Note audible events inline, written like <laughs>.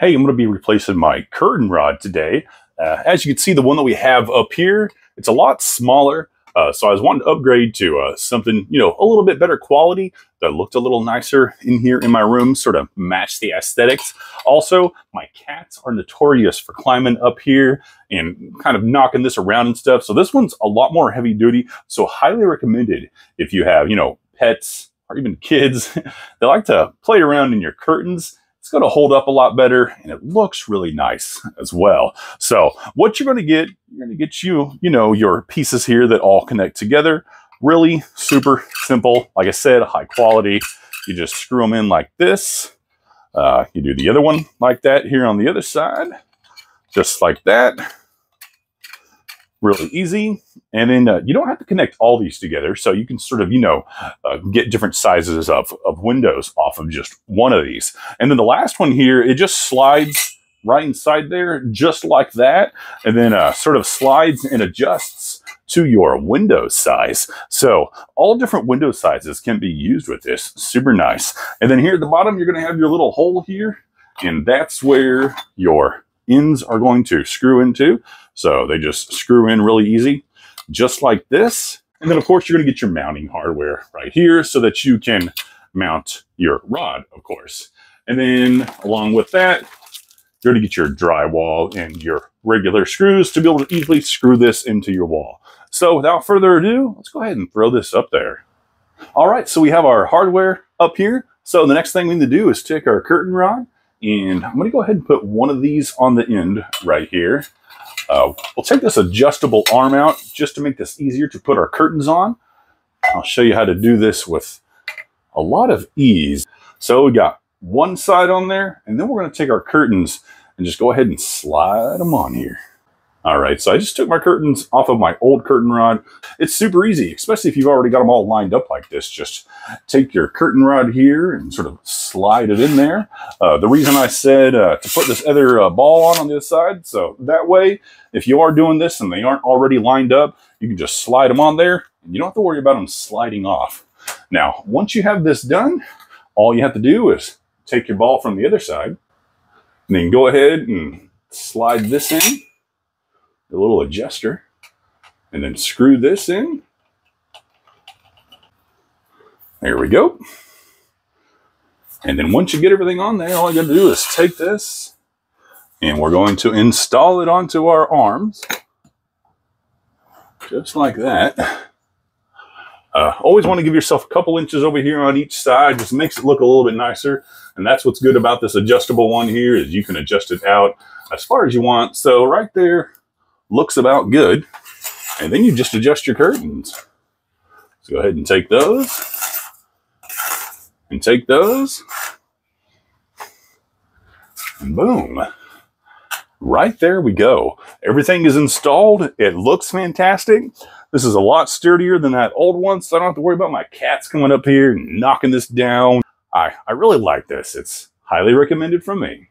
Hey, I'm going to be replacing my curtain rod today. Uh, as you can see, the one that we have up here, it's a lot smaller. Uh, so I was wanting to upgrade to uh, something, you know, a little bit better quality that looked a little nicer in here in my room, sort of match the aesthetics. Also, my cats are notorious for climbing up here and kind of knocking this around and stuff. So this one's a lot more heavy duty. So highly recommended if you have, you know, pets or even kids <laughs> that like to play around in your curtains it's going to hold up a lot better and it looks really nice as well. So what you're going to get, you're going to get you, you know, your pieces here that all connect together. Really super simple. Like I said, high quality. You just screw them in like this. Uh, you do the other one like that here on the other side, just like that really easy. And then uh, you don't have to connect all these together. So you can sort of, you know, uh, get different sizes of, of windows off of just one of these. And then the last one here, it just slides right inside there, just like that. And then uh, sort of slides and adjusts to your window size. So all different window sizes can be used with this. Super nice. And then here at the bottom, you're going to have your little hole here. And that's where your ends are going to screw into. So they just screw in really easy, just like this. And then of course you're going to get your mounting hardware right here so that you can mount your rod, of course. And then along with that, you're going to get your drywall and your regular screws to be able to easily screw this into your wall. So without further ado, let's go ahead and throw this up there. All right, so we have our hardware up here. So the next thing we need to do is take our curtain rod and I'm going to go ahead and put one of these on the end right here. Uh, we'll take this adjustable arm out just to make this easier to put our curtains on. I'll show you how to do this with a lot of ease. So we got one side on there, and then we're going to take our curtains and just go ahead and slide them on here. All right, so I just took my curtains off of my old curtain rod. It's super easy, especially if you've already got them all lined up like this. Just take your curtain rod here and sort of slide it in there. Uh, the reason I said uh, to put this other uh, ball on on the other side, so that way, if you are doing this and they aren't already lined up, you can just slide them on there. And you don't have to worry about them sliding off. Now, once you have this done, all you have to do is take your ball from the other side and then go ahead and slide this in the little adjuster and then screw this in. There we go. And then once you get everything on there, all you got to do is take this and we're going to install it onto our arms. Just like that. Uh, always want to give yourself a couple inches over here on each side. Just makes it look a little bit nicer. And that's what's good about this adjustable one here is you can adjust it out as far as you want. So right there, looks about good. And then you just adjust your curtains. So go ahead and take those and take those and boom. Right there we go. Everything is installed. It looks fantastic. This is a lot sturdier than that old one, so I don't have to worry about my cats coming up here and knocking this down. I, I really like this. It's highly recommended from me.